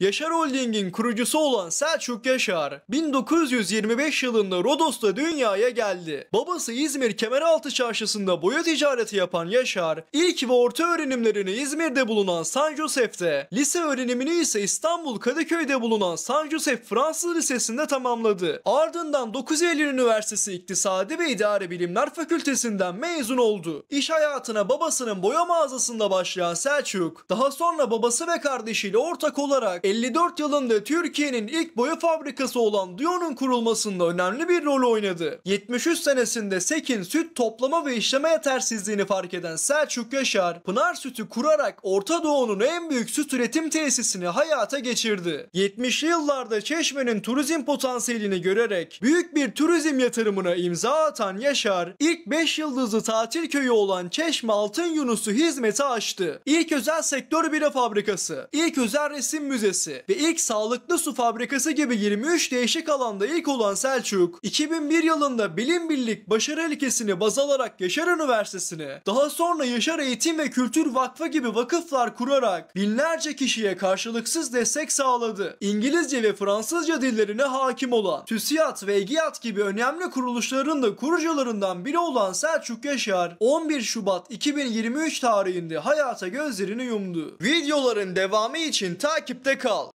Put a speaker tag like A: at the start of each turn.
A: Yaşar Holding'in kurucusu olan Selçuk Yaşar, 1925 yılında Rodos'ta dünyaya geldi. Babası İzmir Kemeraltı Çarşısı'nda boya ticareti yapan Yaşar, ilk ve orta öğrenimlerini İzmir'de bulunan San Josef'te, lise öğrenimini ise İstanbul Kadıköy'de bulunan San Josef Fransız Lisesi'nde tamamladı. Ardından 9 Eylül Üniversitesi İktisadi ve İdari Bilimler Fakültesinden mezun oldu. İş hayatına babasının boya mağazasında başlayan Selçuk, daha sonra babası ve kardeşiyle ortak olarak 54 yılında Türkiye'nin ilk boya fabrikası olan Dion'un kurulmasında önemli bir rol oynadı. 73 senesinde Sekin süt toplama ve işleme yetersizliğini fark eden Selçuk Yaşar, Pınar Sütü kurarak Orta Doğu'nun en büyük süt üretim tesisini hayata geçirdi. 70'li yıllarda Çeşme'nin turizm potansiyelini görerek büyük bir turizm yatırımına imza atan Yaşar, ilk 5 yıldızlı tatil köyü olan Çeşme Altın Yunus'u hizmete açtı. İlk özel sektör bira fabrikası, ilk özel resim müzesi ve ilk sağlıklı su fabrikası gibi 23 değişik alanda ilk olan Selçuk, 2001 yılında bilim birlik başarı ilkesini baz alarak Yaşar Üniversitesi'ni, daha sonra Yaşar Eğitim ve Kültür Vakfı gibi vakıflar kurarak binlerce kişiye karşılıksız destek sağladı. İngilizce ve Fransızca dillerine hakim olan TÜSİAD ve EGİAD gibi önemli kuruluşların da kurucularından biri olan Selçuk Yaşar, 11 Şubat 2023 tarihinde hayata gözlerini yumdu. Videoların devamı için takipte miracle